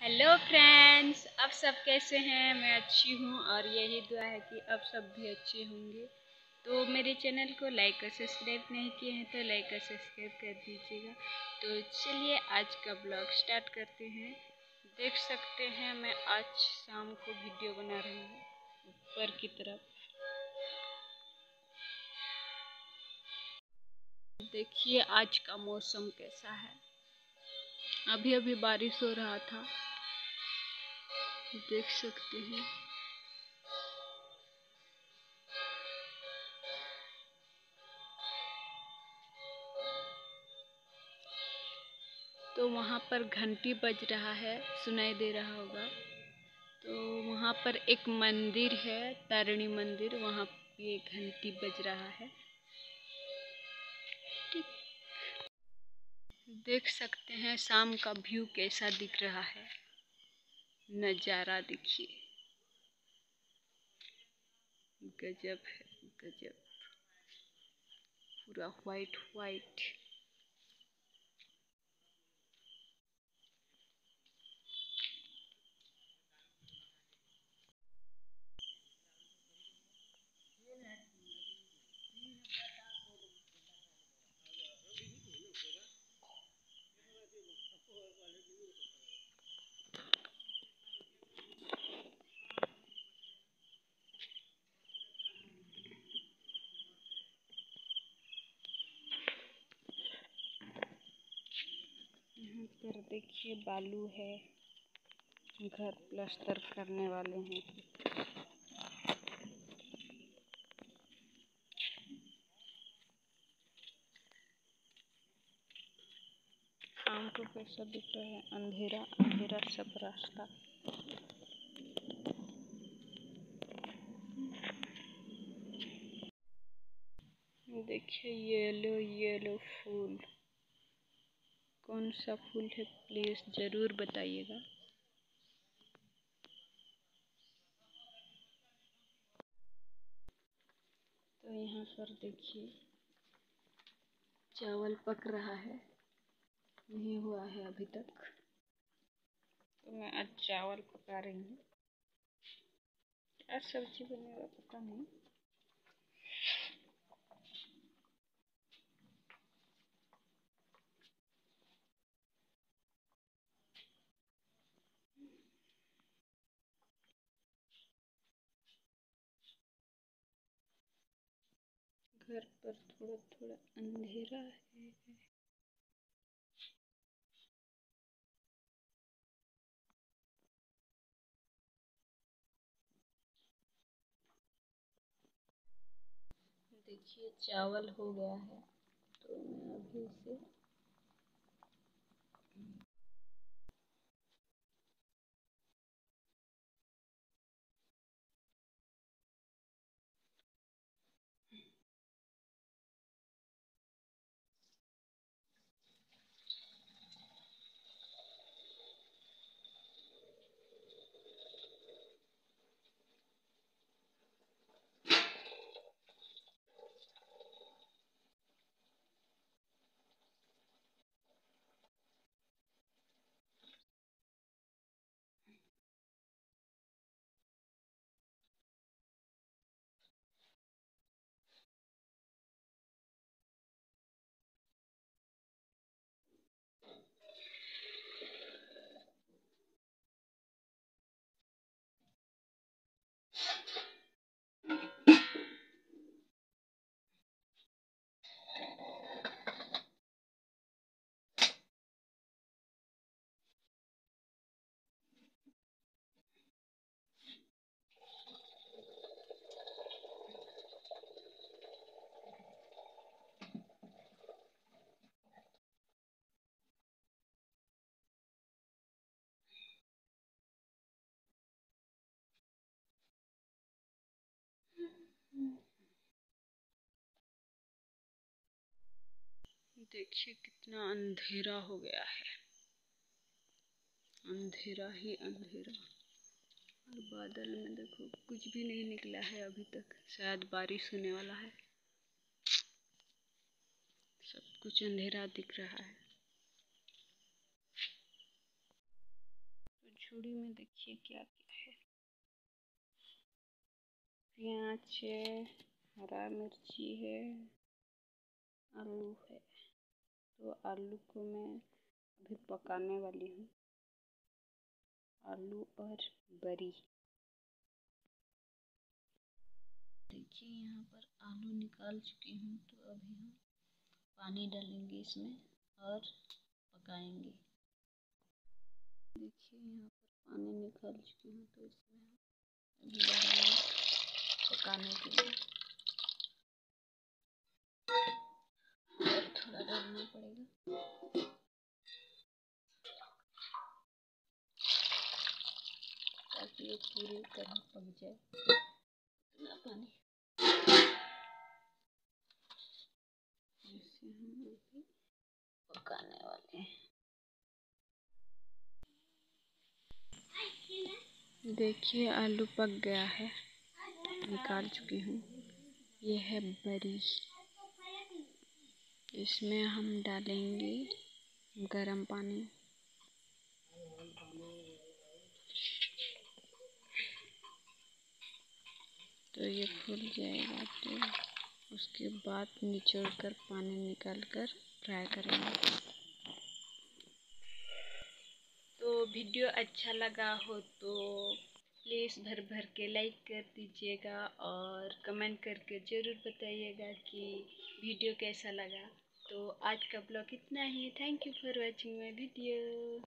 Hello friends आप सब कैसे हैं? मैं अच्छी हूँ और यही दुआ है कि आप सब भी अच्छे होंगे। तो मेरे चैनल को लाइक और सब्सक्राइब नहीं किए हैं तो लाइक और सब्सक्राइब कर दीजिएगा। तो चलिए आज का ब्लॉग स्टार्ट करते हैं। देख सकते हैं मैं आज शाम को वीडियो बना रही हूँ, ऊपर की तरफ़। देखिए आज का मौसम कैसा है। अभी अभी बारिश हो रहा था। देख सकते हैं। तो वहाँ पर घंटी बज रहा है, सुनाई दे रहा होगा। तो वहाँ पर एक मंदिर है, तारिणी मंदिर, वहाँ ये घंटी बज रहा है। देख सकते हैं, शाम का व्यू कैसा दिख रहा है। नज़ारा देखिए। गजब है गजब। पूरा वाइट वाइट पर देखिए, बालू है। घर प्लास्टर करने वाले हैं। शाम को कैसा दिख रहा है, अंधेरा अंधेरा सब रास्ता। देखिए, येलो येलो फूल। कौन सा फूल है प्लीज़ ज़रूर बताइएगा। तो यहाँ पर देखिए, चावल पक रहा है, नहीं हुआ है अभी तक। तो मैं आज चावल पका रही हूँ। क्या सब्ज़ी बनेगा, पता नहीं। घर पर थोड़ा थोड़ा अंधेरा है। देखिए, चावल हो गया है तो मैं अभी इसे देखिए कितना अंधेरा हो गया है। अंधेरा ही अंधेरा। और बादल में देखो, कुछ भी नहीं निकला है अभी तक। शायद बारिश होने वाला है। सब कुछ अंधेरा दिख रहा है। कचौड़ी में देखिए क्या क्या है। प्याज है, हरा मिर्ची है, आलू है। तो आलू को मैं अभी पकाने वाली हूँ। आलू और बरी। देखिए, यहाँ पर आलू निकाल चुकी हूँ तो अभी हम पानी डालेंगे इसमें और पकाएँगे। देखिए, यहाँ पर पानी निकाल चुकी हूँ तो इसमें अभी डालेंगे पकाने के लिए। और थोड़ा डालना ये पूरी तरह पक जाए इतना पानी। पकाने वाले देखिए, आलू पक गया है। निकाल चुकी हूँ। ये है बरी इसमें हम डालेंगे गरम पानी। तो ये फूल जाएगा तो उसके बाद निचोड़ कर पानी निकाल कर फ्राई करेंगे। तो वीडियो अच्छा लगा हो तो प्लीज़ भर भर के लाइक कर दीजिएगा और कमेंट करके ज़रूर बताइएगा कि वीडियो कैसा लगा। तो आज का ब्लॉग इतना ही। Thank you for watching my video